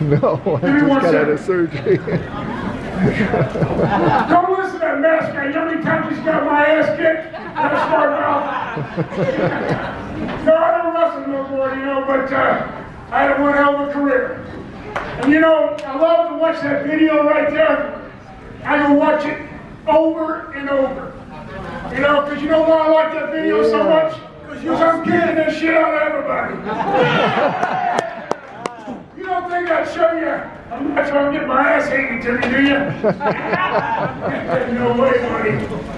No, I Give just got out of surgery. Don't listen to that mask guy. You know how many times he's got my ass kicked? That a smart mouth. no, I don't wrestle no more, you know, but uh, I had a one hell of a career. And you know, I love to watch that video right there. I can watch it over and over. You know, because you know why I like that video so much? Because I'm kicking this shit out of everybody. Think I'd show you? I'm not trying to get my ass handed to me, do you? no way, buddy.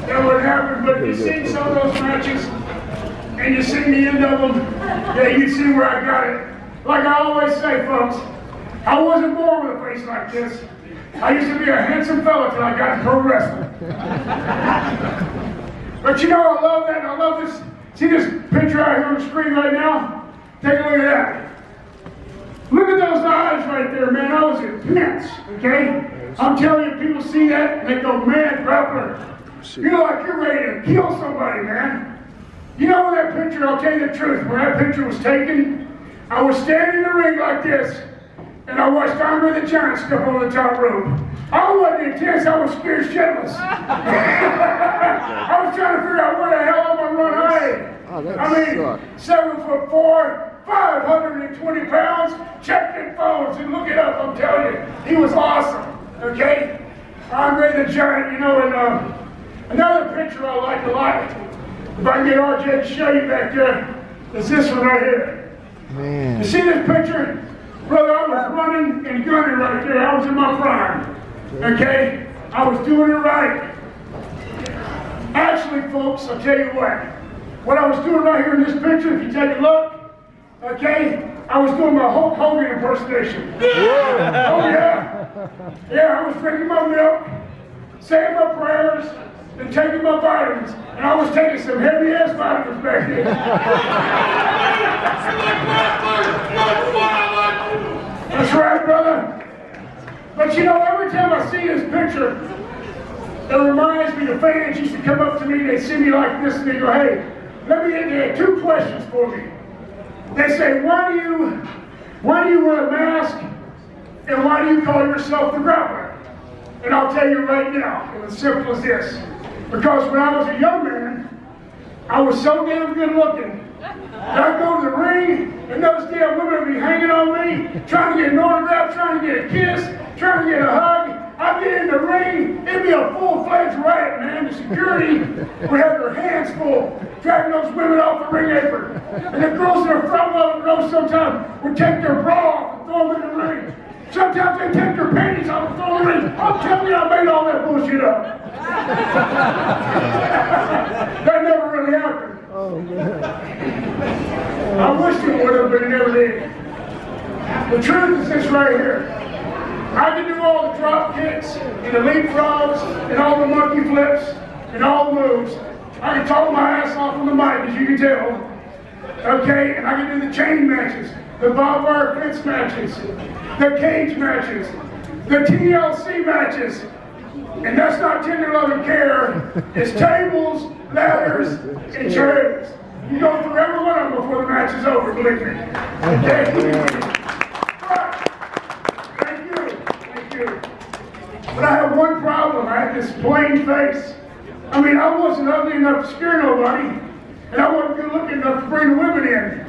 That would happen. But you seen some of those matches, and you seen the end of them, yeah, you see where I got it. Like I always say, folks, I wasn't born with a face like this. I used to be a handsome fella till I got pro wrestling. But you know, I love that. I love this. See this picture out here on the screen right now? Take a look at that. Look at those eyes right there, man. I was intense, okay? I'm telling you, people see that and they go, man, grappler, you're like you're ready to kill somebody, man. You know when that picture, I'll tell you the truth, when that picture was taken, I was standing in the ring like this, and I watched Andre the Giant step on the top rope. I wasn't intense, I was scared shitless. I was trying to figure out where the hell I'm gonna run high. Oh, I mean, sucked. seven foot four, 520 pounds, check your phones and look it up, I'm telling you. He was awesome, okay? Andre the Giant, you know, and uh, another picture I like a lot, if I can get RJ to show you back there, is this one right here. Man. You see this picture? Brother, I was running and gunning right there. I was in my prime, okay? I was doing it right. Actually, folks, I'll tell you what. What I was doing right here in this picture, if you take a look, okay, I was doing my Hulk Hogan impersonation. Oh, yeah. Yeah, I was drinking my milk, saying my prayers, and taking my vitamins. And I was taking some heavy ass vitamins back then. That's right, brother. But you know, every time I see this picture, it reminds me the fans used to come up to me, they see me like this, and they go, hey, let me they had two questions for me. They say, why do you why do you wear a mask and why do you call yourself the grappler? And I'll tell you right now, it's as simple as this. Because when I was a young man, I was so damn good looking. I'd go to the ring, and those damn women would be hanging on me, trying to get an autograph, trying to get a kiss, trying to get a hug. I'd get in the ring, it'd be a full-fledged riot, man. The security would have their hands full, dragging those women off the ring apron. And the girls in the front row, row sometimes would take their bra off and throw them in the ring. Sometimes they take their panties off and throw them in the ring. I'm telling you, I made all that bullshit up. that never really happened. Oh, man. I wish it would have, but it never did. The truth is this right here. I can do all the drop kicks and the leapfrogs and all the monkey flips and all the moves. I can talk my ass off on the mic, as you can tell. Okay, and I can do the chain matches, the barbed wire fence matches, the cage matches, the TLC matches. And that's not tender loving care. It's tables, ladders, and chairs. You go through every one of them before the match is over, believe me. Okay? Thank you. Thank you. But I have one problem. I had this plain face. I mean, I wasn't ugly enough to scare nobody, and I wasn't good looking enough to bring women in.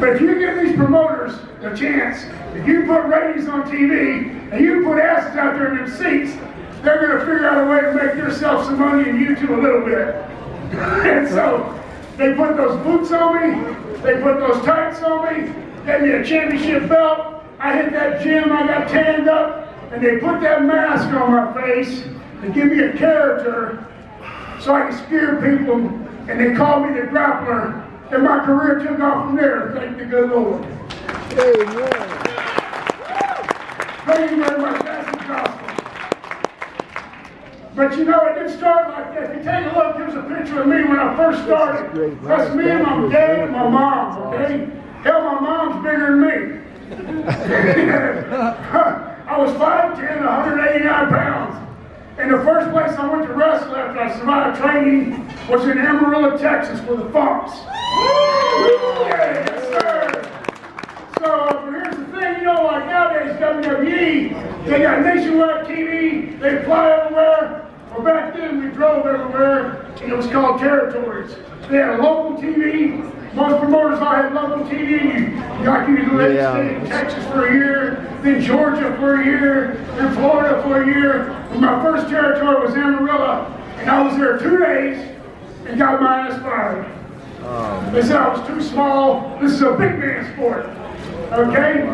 But if you give these promoters a chance, if you put ratings on TV and you put asses out there in them seats, they're going to figure out a way to make yourself some money and you too a little bit. and so they put those boots on me, they put those tights on me, gave me a championship belt. I hit that gym, I got tanned up, and they put that mask on my face and give me a character so I could scare people, and they called me the grappler, and my career took off from there, thank the good Lord. Amen. Thank you very much, that's the gospel. But you know, it didn't start like that. If you take a look, here's a picture of me when I first started. That's me and my dad and my mom, okay? Hell, my mom's bigger than me. I was 5'10", 189 pounds. And the first place I went to wrestle after I survived training was in Amarillo, Texas, for the Funks. Yeah, yes, sir. So here's the thing, you know, like nowadays WWE, they got nationwide TV, they fly everywhere. Well, back then we drove everywhere, and it was called territories. They had local TV. Most promoters all had local TV. You got you to let Yeah. stay in Texas for a year, then Georgia for a year, then Florida for a year. And my first territory was Amarillo, and I was there two days and got minus five. Oh, they said I was too small. This is a big man sport. Okay?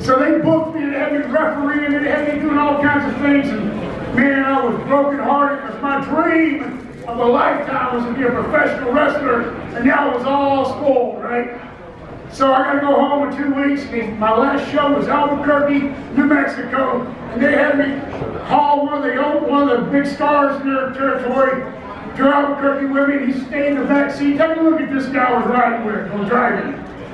So they booked me and they had me refereeing and they had me doing all kinds of things. And man, I was broken hearted because my dream of a lifetime was to be a professional wrestler. And now it was all spoiled, right? So I got to go home in two weeks. And my last show was Albuquerque, New Mexico, and they had me haul one of the old, one of the big stars in their territory to Albuquerque with me. And he stayed in the back seat. Take a look at this guy I was riding with or driving.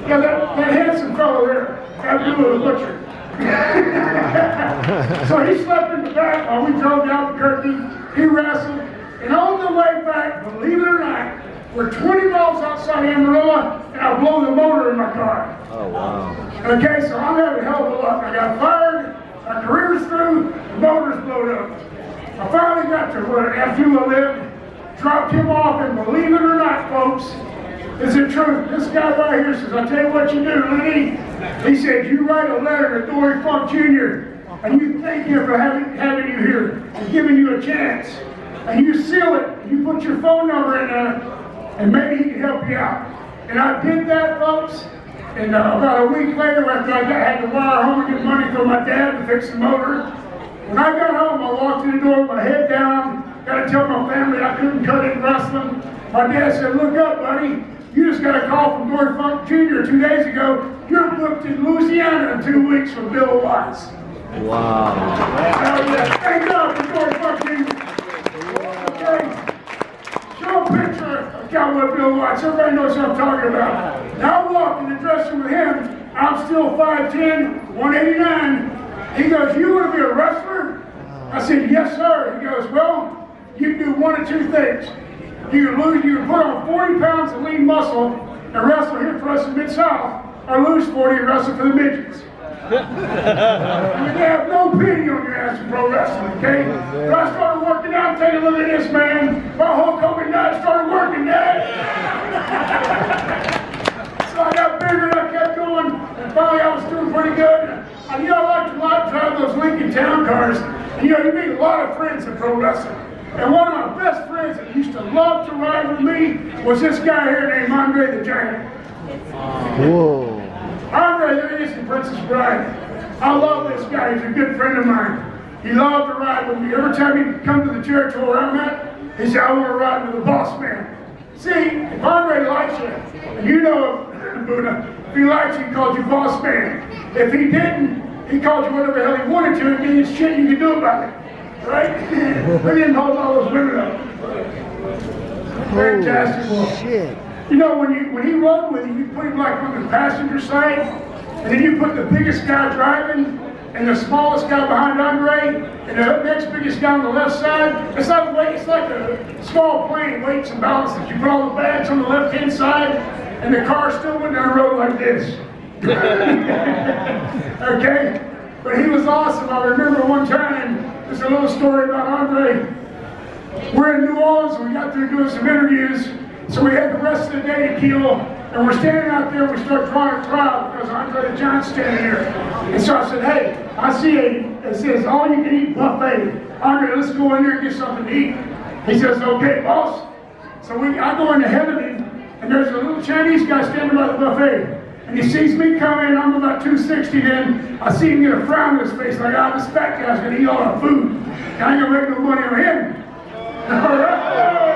Yeah, that, that handsome fellow there, Abdullah the Butcher. so he slept in the back while we drove to Albuquerque. He wrestled. And on the way back, believe it or not, we're 20 miles outside Amarillo, and I blow the motor in my car. Oh, wow. Okay, so I'm having a hell of a luck. I got fired, my career's through, the motor's blown up. I finally got to where Abdullah lived, dropped him off, and believe it or not, folks, is it true? This guy right here says, I'll tell you what you do, Lenny. He said, you write a letter to Dory Funk Jr., and you thank him for having, having you here and giving you a chance. And you seal it, you put your phone number in there, and maybe he can help you out. And I did that, folks. And uh, about a week later, after I got, had to wire home and get money from my dad to fix the motor, when I got home, I walked in the door with my head down. Got to tell my family I couldn't cut it in wrestling. My dad said, "Look up, buddy. You just got a call from Dory Funk Jr. two days ago. You're booked in Louisiana in two weeks with Bill Watts." Wow. Hell yeah! Thank God for Dory Funk Jr. Okay. Show a picture of Cowboy Bill Watts. Everybody knows what I'm talking about. Now walk in the dressing with him. I'm still 5'10", 189. He goes, you want to be a wrestler? I said, yes, sir. He goes, well, you can do one of two things. You can lose, you can put on 40 pounds of lean muscle and wrestle here for us in Mid-South, or lose 40 and wrestle for the midgets. They have no pity on your ass in pro wrestling, okay? But I started working out, take a look at this, man. My whole Hogan died, started working, Dad. so I got bigger and I kept going, and finally I was doing pretty good. And you know, I like to drive those Lincoln Town cars. And, you know, you meet a lot of friends in pro wrestling. And one of my best friends that used to love to ride with me was this guy here named Andre the Giant. Whoa. Andre, there he is in Princess Bride. I love this guy. He's a good friend of mine. He loved to ride with me. Every time he'd come to the territory where I'm at, he said, I want to ride with the boss man. See, if Andre likes you, and you know him, Buddha, if he likes you, he called you boss man. If he didn't, he called you whatever the hell he wanted to, and then shit you could do about it. Right? we didn't hold all those women up. Fantastic. Holy shit. You know, when you when he rode with you, you put him like on the passenger side, and then you put the biggest guy driving and the smallest guy behind Andre, and the next biggest guy on the left side. It's like weight, it's like a small plane, weights and balances. You put all the bags on the left hand side, and the car still went down the road like this. okay? But he was awesome. I remember one time, there's a little story about Andre. We're in New Orleans, we got through doing some interviews, so we had the rest of the day to kill, and we're standing out there, we start drawing a crowd because Andre the Giant's standing here. And so I said, hey, I see a, it says all you can eat buffet. Andre, let's go in there and get something to eat. He says, okay, boss. So we, I go in ahead of him, and there's a little Chinese guy standing by the buffet. And he sees me coming, I'm about 260 then. I see him get a frown on his face, like, ah, this fat guy's gonna eat all our food. And I ain't gonna make no money on him.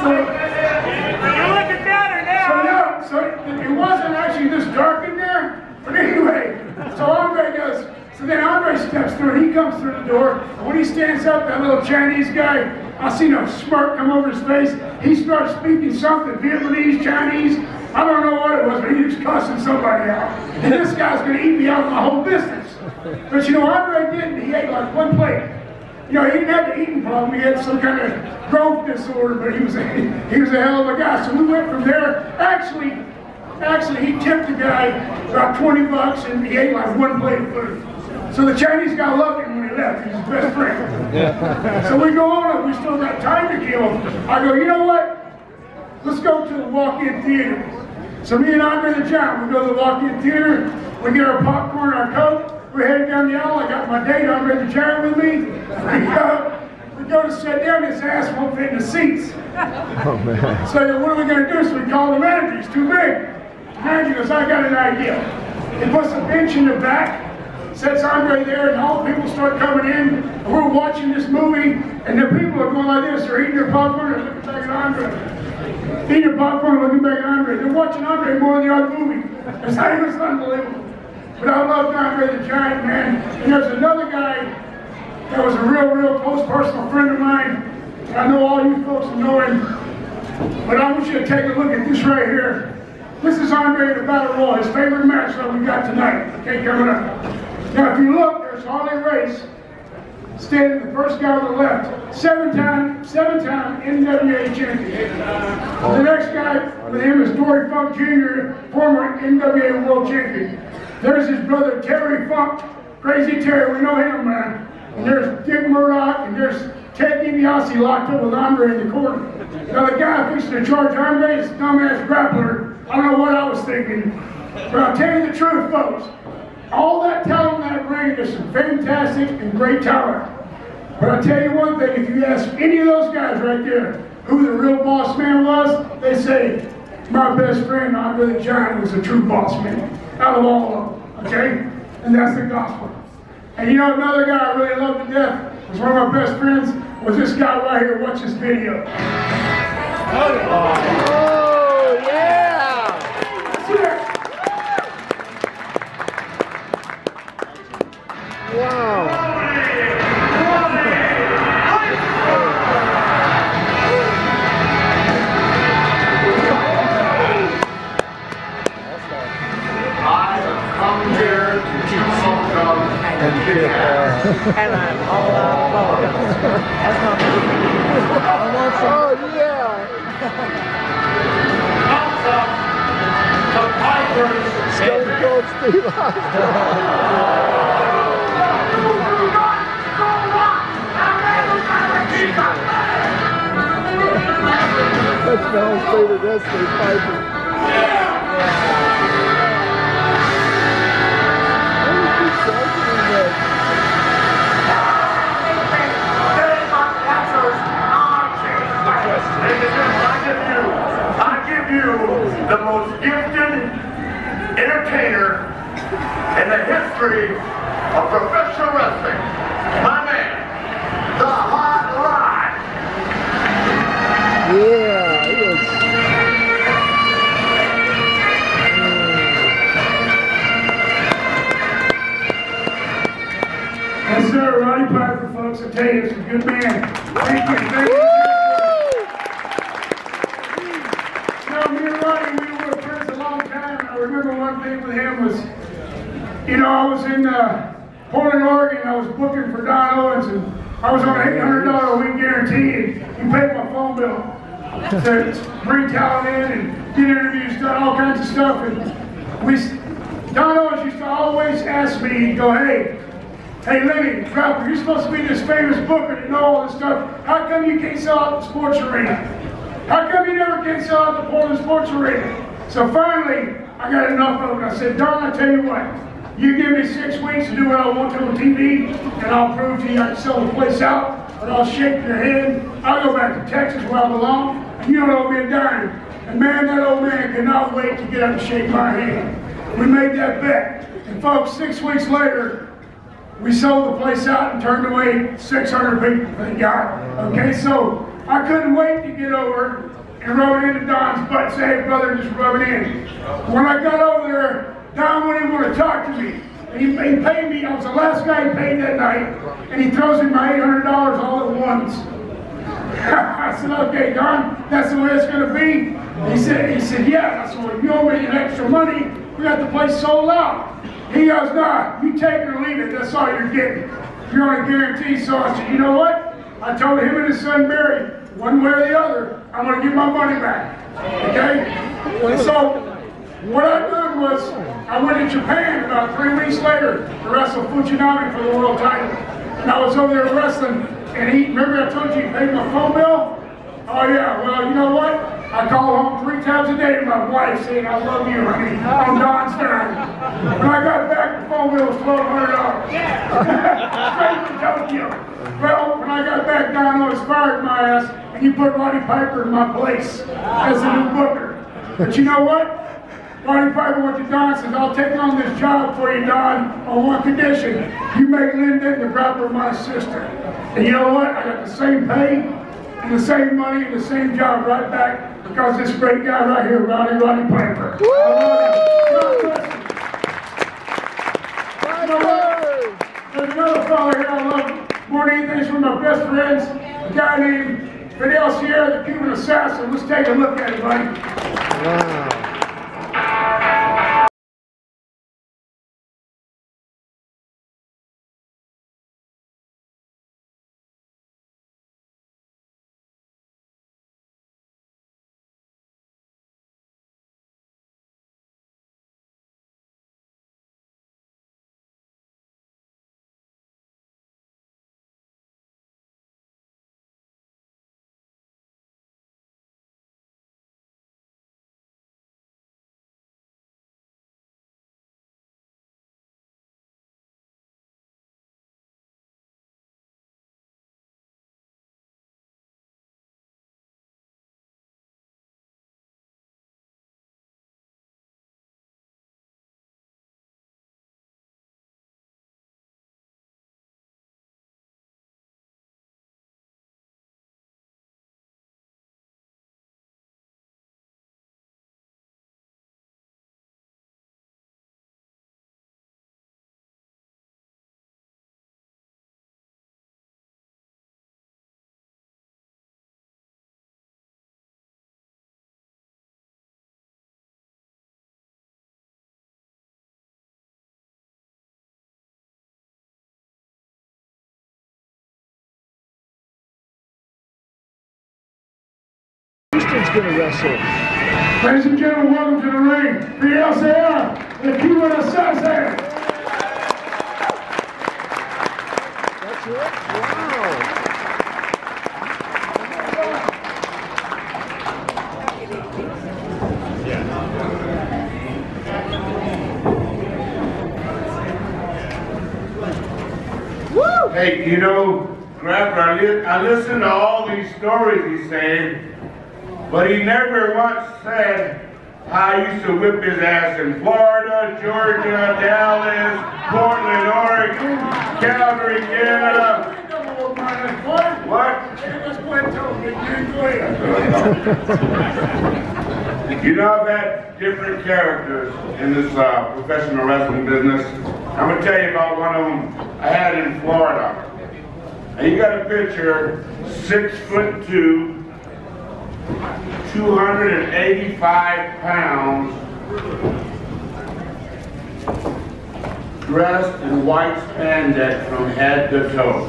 So, You're looking better so now. yeah, so it, wasn't actually this dark in there, but anyway, so Andre goes, so then Andre steps through, and he comes through the door, and when he stands up, that little Chinese guy, I seen a smirk come over his face, he starts speaking something, Vietnamese, Chinese, I don't know what it was, but he was cussing somebody out. And this guy's gonna eat me out of my whole business. But you know, Andre didn't, he ate like one plate. You know, he didn't have an eating problem. He had some kind of growth disorder, but he was a, he was a hell of a guy. So we went from there. Actually, actually, he tipped the guy about 20 bucks, and he ate like one plate of food. So the Chinese guy loved him when he left. He's his best friend. Yeah. so we go on, and we still got time to kill. I go, you know what? Let's go to the walk-in theater. So me and Andre the Giant, we go to the walk-in theater, we get our popcorn, our Coke, we're heading down the aisle, I got my date, Andre the Giant with me. We go, we go to sit down, his ass won't fit in the seats. Oh man. So what are we going to do? So we call the manager, he's too big. The manager goes, I got an idea. He puts a bench in the back, sets Andre there, and all the people start coming in. And we're watching this movie, and the people are going like this. They're eating their popcorn and looking back at Andre. Eating their popcorn, looking back at Andre. They're watching Andre more than the other movie. It's, it's unbelievable. But I love Andre the Giant, man. And there's another guy that was a real, real close personal friend of mine. I know all you folks know him. But I want you to take a look at this right here. This is Andre the Battle Royal, his favorite match that we got tonight. Okay, coming up. Now, if you look, there's Harley Race standing the first guy on the left, seven-time, seven-time NWA champion. The next guy with him is Dory Funk Jr., former NWA World Champion. There's his brother Terry Funk, Crazy Terry. We know him, man. And there's Dick Murdoch, and there's Ted DiBiase locked up with Andre in the corner. Now the guy fixing to charge Andre is dumbass grappler. I don't know what I was thinking, but I'll tell you the truth, folks. All that talent in that ring is some fantastic and great talent. But I'll tell you one thing, if you ask any of those guys right there who the real boss man was, they say, my best friend, Andre the Giant, was a true boss man. Out of all of them, okay? And that's the gospel. And you know another guy I really love to death was one of my best friends was this guy right here. Watch this video. Oh That's Mel's favorite wrestler, Piper. The Owens, and I was on an $800 a week guarantee, and he paid my phone bill to bring talent in and get interviews done, all kinds of stuff. And we, Don Owens used to always ask me, he'd go, hey, Hey Lenny, Grappler, you're supposed to be this famous booker and know all this stuff. How come you can't sell out the sports arena? How come you never can sell out the Portland sports arena? So finally, I got enough of it. I said, Don, I tell you what, you give me six weeks to do what I want to on TV, and I'll prove to you I can sell the place out, but I'll shake your hand. I'll go back to Texas where I belong, and you don't owe me a dime. And man, that old man cannot wait to get up and shake my hand. We made that bet. And folks, six weeks later, we sold the place out and turned away 600 people, thank God. Okay, so I couldn't wait to get over and it into Don's butt and say, hey, brother, just rub it in. When I got over there, Don wouldn't want to talk to me. He, he paid me, I was the last guy he paid that night, and he throws in my $800 all at once. I said, okay, Don, that's the way it's going to be. He said, he said, yeah. I said, well, if you owe me an extra money, we got the place sold out. He goes, nah, you take it or leave it. That's all you're getting. you're on a guarantee. So I said, you know what? I told him and his son Barry, one way or the other, I'm going to get my money back. Okay? And so what I did was I went to Japan about three weeks later to wrestle Fujinami for the world title. And I was over there wrestling, and he, remember I told you he paid my phone bill? Oh yeah, well you know what? I call home three times a day to my wife saying I love you, honey. I'm Don Stern. When I got back, the phone bill was twelve hundred dollars. Straight to Tokyo. Well, when I got back, Don always fired my ass, and you put Roddy Piper in my place as a new booker. But you know what? Roddy Piper went to Don and says, I'll take on this job for you, Don, on one condition. You make Linda the brother of my sister. And you know what? I got the same pay and the same money and the same job right back because this great guy right here, Roddy, Roddy Piper. I love him. God bless him. You know what? There's another fellow here I love more than anything. He's one of my best friends, a guy named Fidel Sierra, the Cuban assassin. Let's take a look at him, buddy. Houston's gonna wrestle. Ladies and gentlemen, welcome to the ring. Fidel Sierra, the Cuban assassin. That's it? Wow. Hey, you know, Grandpa, I, li- I listen to all these stories he's saying, but he never once said I used to whip his ass in Florida, Georgia, Dallas, Portland, Oregon, Calgary, Canada. What? You know, I've had different characters in this uh, professional wrestling business. I'm gonna tell you about one of them I had in Florida. And you got a picture, six foot two, 285 pounds, dressed in white spandex from head to toe.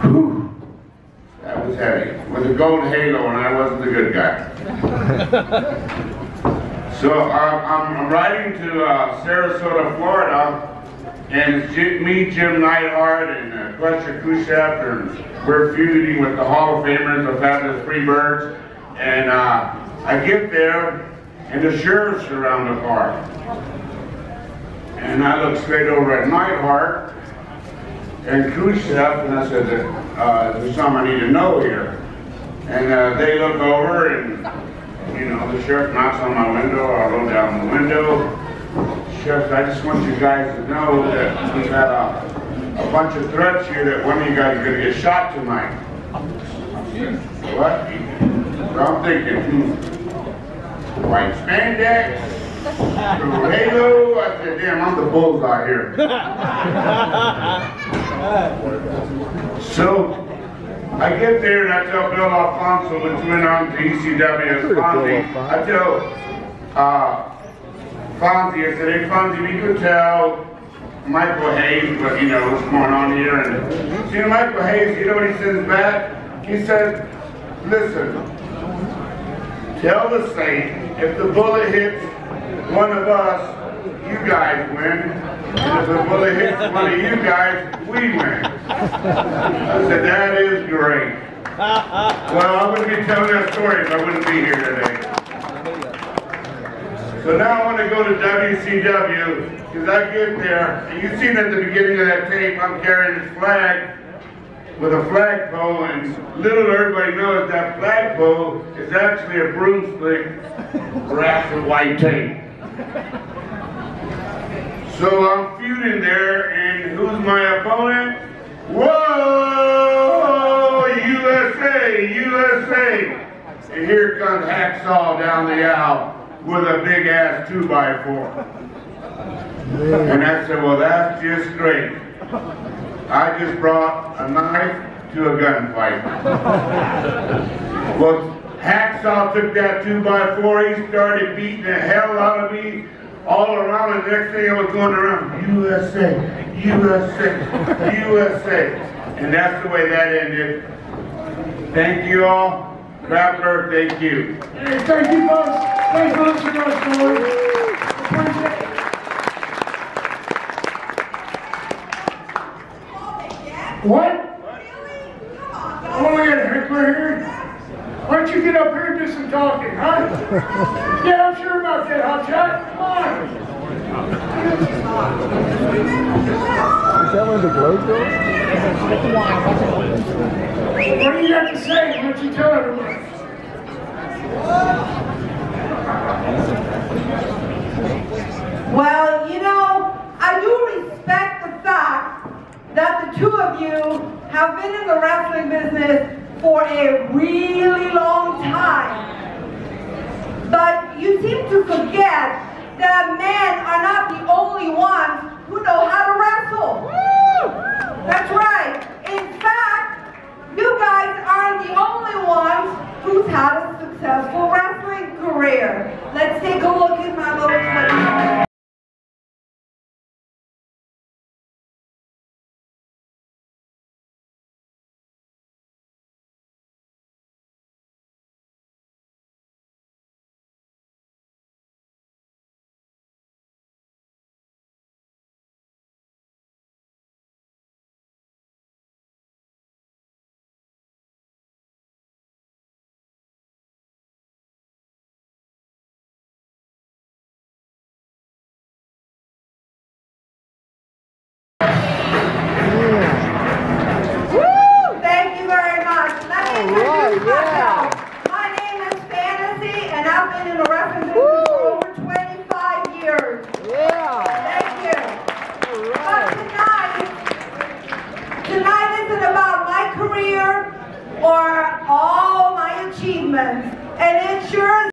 Whew. That was heavy. With a gold halo, and I wasn't the good guy. so uh, I'm, I'm riding to uh, Sarasota, Florida, and me, Jim Neidhart, and uh, Krusher Khrushchev, and we're feuding with the Hall of Famers of Fabulous Freebirds. And uh, I get there, and the sheriff's around the park. And I look straight over at Neidhart, and Khrushchev, and I said, uh, there's something I need to know here. And uh, they look over, and, you know, the sheriff knocks on my window, I roll down the window. Sheriff, I just want you guys to know that we've had a, a bunch of threats here that one of you guys is gonna get shot tonight. What? So I'm thinking, hmm, white spandex, halo. I said, damn, I'm the bullseye here. So I get there and I tell Bill Alfonso, which went on to ECW as Fonzie. I tell uh, Fonzie, I said, hey Fonzie, we could tell Michael Hayes, but you know what's going on here. And see, Michael Hayes, you know what he says back? He said, listen, tell the saint if the bullet hits one of us, you guys win. And if the bullet hits one of you guys, we win. I said, that is great. Well, I wouldn't be telling that story if I wouldn't be here today. So now I want to go to WCW because I get there, and you seen at the beginning of that tape, I'm carrying this flag with a flagpole, and little everybody knows that flagpole is actually a broomstick wrapped with white tape. So I'm feuding there, and who's my opponent? Whoa! USA! USA! And here comes Hacksaw down the aisle with a big ass 2 by 4 And I said, well, that's just great. I just brought a knife to a gunfight. well, Hacksaw took that 2 by 4 he started beating the hell out of me all around, and the next thing I was going around, USA, USA, USA. And that's the way that ended. Thank you all. Grappler, thank you. Hey, thank you, folks. Thanks for listening to our story. Appreciate it. What? Oh, we got a heckler here? Why don't you get up here and do some talking, huh? Yeah, I'm sure about that, hot shot. Come on. Is that one of the GLOW girls? What do you have to say? Why don't you tell everyone? Well, you know, I do respect the fact that the two of you have been in the wrestling business for a really long time. But you seem to forget that men are not the only ones who know how to wrestle. That's right. In fact, you guys aren't the only ones who's had a successful wrestling career. Let's take a look at my little clip. Or all my achievements, and it sure